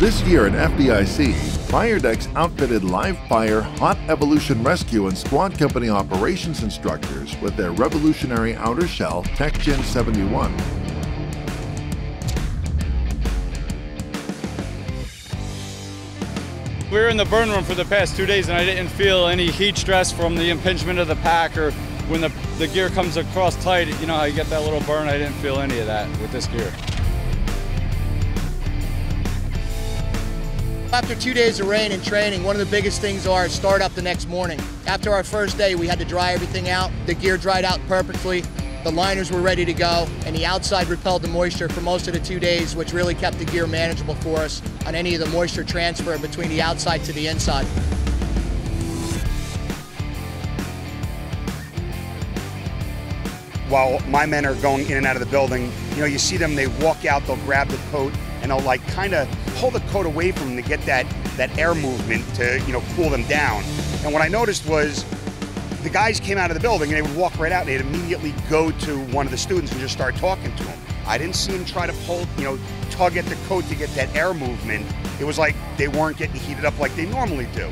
This year at FDIC, Fire-Dex outfitted live fire, hot evolution rescue, and squad company operations instructors with their revolutionary outer shell TECGEN71. We were in the burn room for the past two days and I didn't feel any heat stress from the impingement of the pack or when the, the gear comes across tight, you know how you get that little burn, I didn't feel any of that with this gear. After two days of rain and training, one of the biggest things are start up the next morning. After our first day, we had to dry everything out. The gear dried out perfectly. The liners were ready to go, and the outside repelled the moisture for most of the two days, which really kept the gear manageable for us on any of the moisture transfer between the outside to the inside. While my men are going in and out of the building, you know, you see them, they walk out, they'll grab the coat, and I'll like kind of pull the coat away from them to get that, that air movement to, you know, cool them down. And what I noticed was the guys came out of the building and they would walk right out and they'd immediately go to one of the students and just start talking to him. I didn't see them try to pull, you know, tug at the coat to get that air movement. It was like they weren't getting heated up like they normally do.